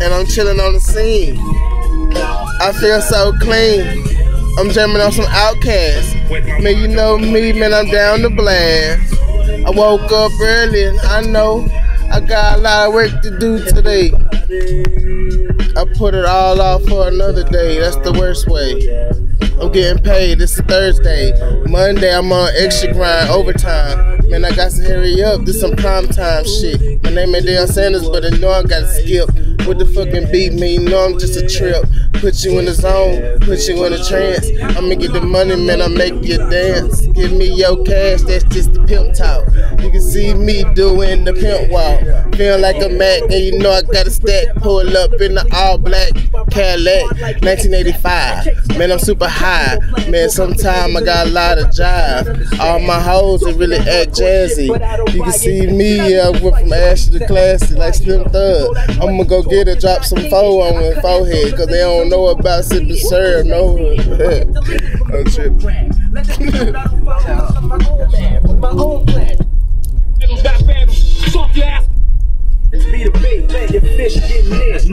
and I'm chilling on the scene. I feel so clean. I'm jamming on some OutKast. Man, you know me, man, I'm down to blast. I woke up early and I know I got a lot of work to do today. I put it all off for another day. That's the worst way. I'm getting paid. This is Thursday. Monday, I'm on extra grind, overtime. Man, I got to hurry up. This some prime time shit. My name is Deion Sanders, but I know I gotta skip. With the fucking beat, you know I'm just a trip. Put you in the zone, put you in a trance. I'ma get the money, man, I make you dance. Give me your cash, that's just the pimp talk. You see me doing the pimp walk. Feel like a Mac, and you know I got a stack. Pull up in the all black Cadillac, 1985. Man, I'm super high. Man, sometime I got a lot of jive. All my hoes, they really act jazzy. You can see me, yeah, I went from ashy to classy, like Slim Thug. I'ma go get her, drop some foe on her forehead, cause they don't know about sipping syrup, no. I'm tripping. Your fish getting in.